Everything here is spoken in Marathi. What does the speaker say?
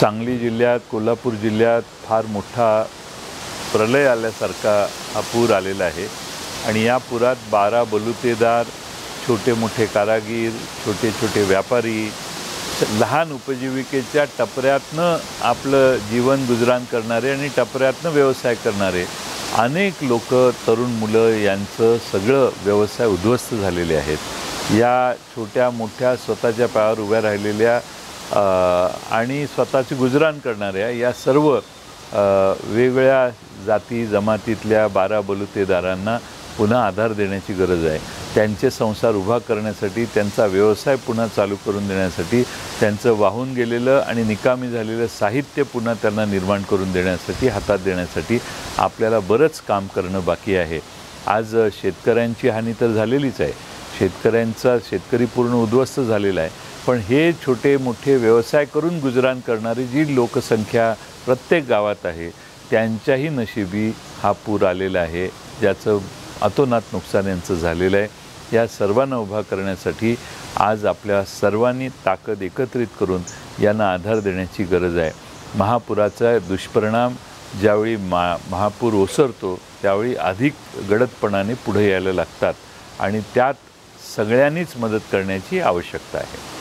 सांगली जिल्ह्यात कोल्हापूर जिल्ह्यात फार मोठा प्रलय आल्यासारखा हा पूर आलेला आहे. आणि या पुरात बारा बलुतेदार छोटे मोठे कारागीर छोटे छोटे व्यापारी लहान उपजीविकेच्या टपऱ्यातनं आपलं जीवन गुजराण करणारे आणि टपऱ्यातनं व्यवसाय करणारे अनेक लोक तरुण मुलं यांचं सगळं व्यवसाय उद्ध्वस्त झालेले आहेत. या छोट्या मोठ्या स्वतःच्या पायावर उभ्या राहिलेल्या आणि स्वतःची गुजराण करणाऱ्या या सर्व वेगवेगळ्या जाती जमातीतल्या बारा बलुतेदारांना पुन्हा आधार देण्याची गरज आहे. त्यांचे संसार उभा करण्यासाठी त्यांचा व्यवसाय पुन्हा चालू करून देण्यासाठी त्यांचं वाहून गेलेलं आणि निकामी झालेलं साहित्य पुन्हा त्यांना निर्माण करून देण्यासाठी हातात देण्यासाठी आपल्याला बरंच काम करणं बाकी आहे. आज शेतकऱ्यांची हानी तर झालेलीच आहे. शेतकऱ्यांचा शेतकरी पूर्ण उद्ध्वस्त झालेला आहे. पण हे छोटे मोठे व्यवसाय करून गुजराण करणारी जी लोकसंख्या प्रत्येक गावात आहे त्यांच्याही नशिबी हा पूर आलेला आहे ज्याचं अतोनात नुकसान यांचं झालेलं आहे. या सर्वांना उभा करण्यासाठी आज आपल्या सर्वांनी ताकद एकत्रित करून यांना आधार देण्याची गरज आहे. महापुराचा दुष्परिणाम ज्यावेळी मा महापूर ओसरतो त्यावेळी अधिक गडदपणाने पुढे यायला लागतात आणि त्यात सगळ्यांनीच मदत करण्याची आवश्यकता आहे.